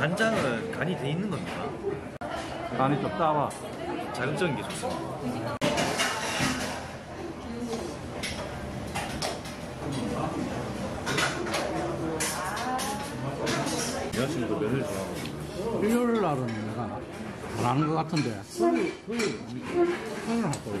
간장은 간이 돼 있는 겁니까? 간이 좀 따와. 자극적인 게 좋습니다. 여자친구도 면을 좋아하고 일요일 날은 내가 안 하는 것 같은데. 토요일, 토요일, 토요일 할 거예요.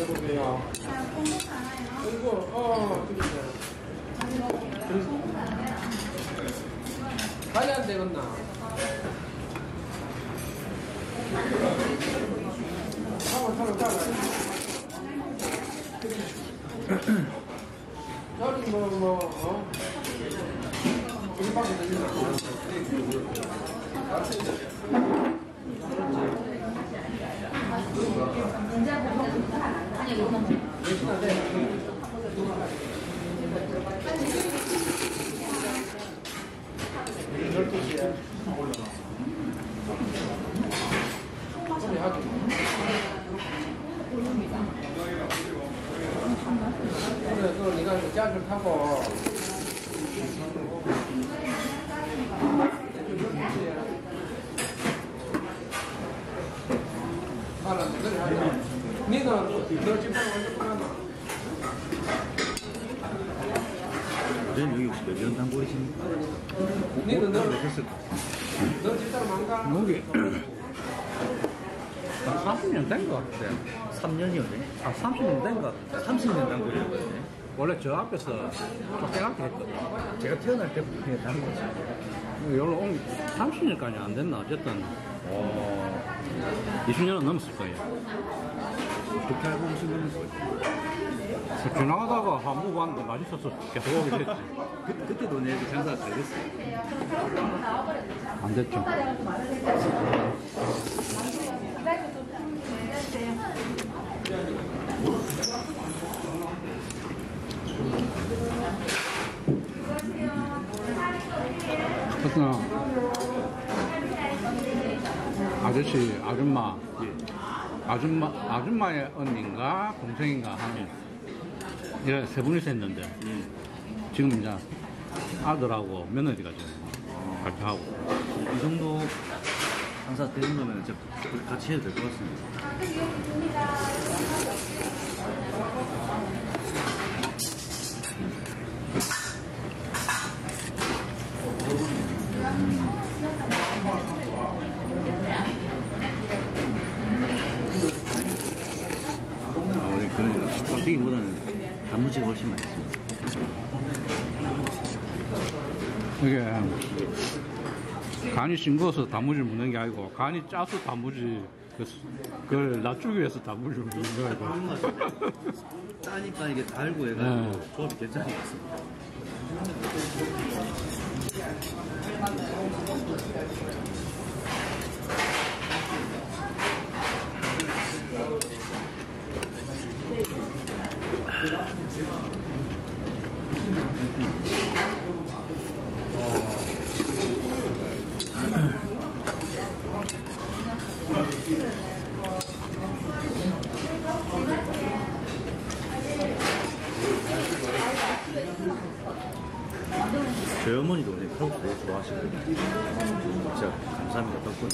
여보세요. 그리고 어. 빨리 안 되겠나? 타고 타고 타고. 저는 뭐뭐 어? 일방에 들리나? 열두 시에 빨리 하지. 그래, 또 네가 그 짝을 타고 말안 그래 하자. 니는 너 집사람 언제 끝났나? 저는 여기 혹시 몇년 단골이십니까? 니는 너, 너 집사람 안 가? 여기 한 30년 된 것 같아. 3년이었네? 아, 30년 된 것 같아. 30년 단골이었네. 원래 저 앞에서 쫓겨나게 했거든. 제가 태어날 때부터 그냥 단골이죠. 여기로 온 30년까지 안 됐나? 어쨌든, 어, 20년은 넘었을 거예요. 그렇게 알고 오신 겁니까? 지나가다가 한번 봤는데 맛있어서 계속 오게 됐지. 그, 그때도 내 장사가 잘 됐어요. 안 됐죠. 그렇구나. 아저씨, 아줌마, 아줌마, 아줌마의 언니인가 동생인가 하는 이래 세 분이서 했는데. 지금 이제 아들하고 며느리가 지금 발표하고. 이 정도 장사 되는 거면 같이 해도 될 것 같습니다. 훨씬 맛있어요. 이게 간이 싱거워서 단무지를 묻는 게 아니고 간이 짜서 단무지 그- 그걸 낮추기 위해서 단무지를 묻는 거야. 짜니까 이게 달고 해가지고 네. 조합이 괜찮은 것 같습니다. 저희 어머니도 원래 칼국수 되게 좋아하시거든요. 진짜 감사합니다. 덕분에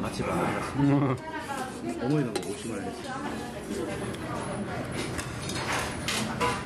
맛집 안 50만 원 했어요. 아,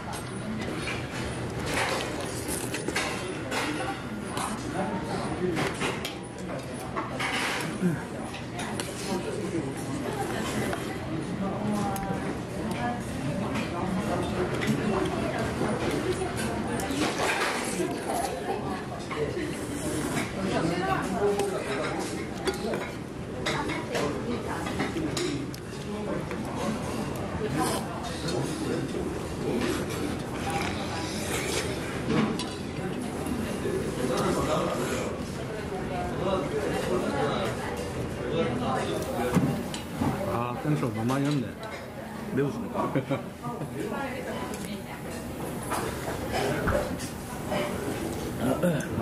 Uh-uh.